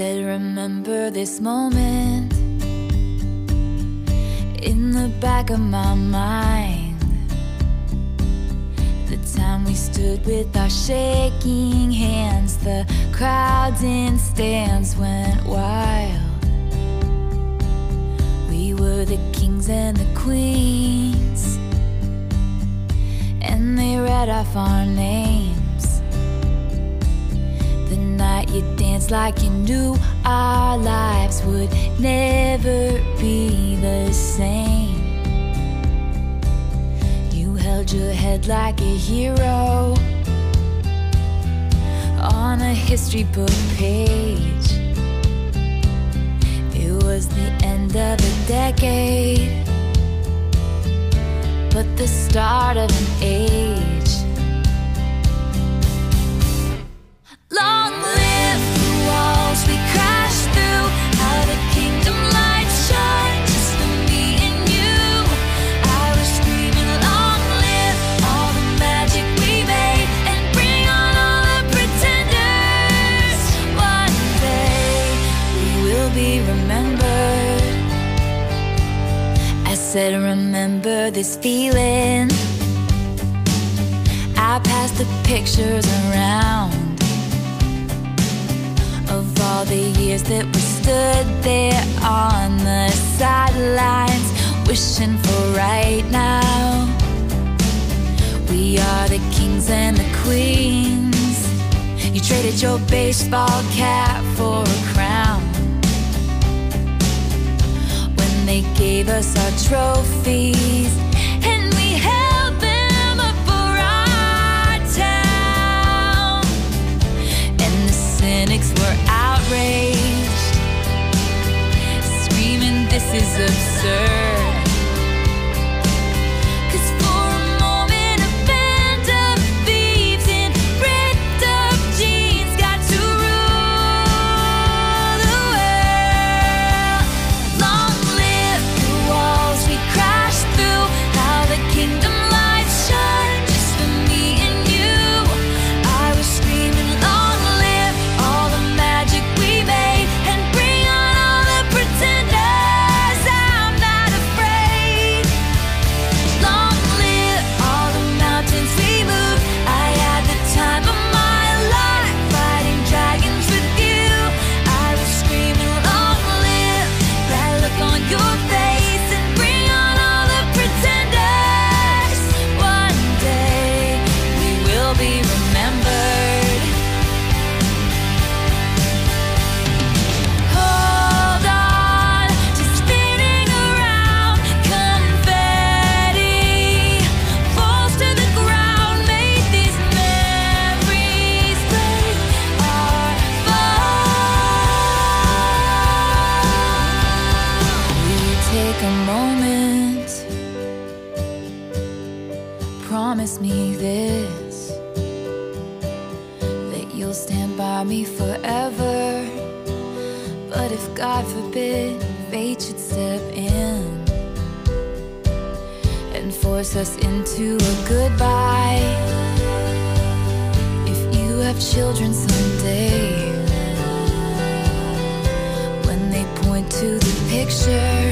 said, Remember this moment in the back of my mind. The time we stood with our shaking hands, the crowds in stands went wild. We were the kings and the queens, and they read off our names. You danced like you knew our lives would never be the same. You held your head like a hero on a history book page. It was the end of a decade, but the start of an age. Long said, Remember this feeling. I passed the pictures around of all the years that we stood there on the sidelines, wishing for right now. We are the kings and the queens. You traded your baseball cap for a crown. They gave us our trophies, and we held them up for our town and the cynics were outraged, screaming, This is absurd. Promise me this that you'll stand by me forever. But if God forbid fate should step in and force us into a goodbye, if you have children someday, when they point to the picture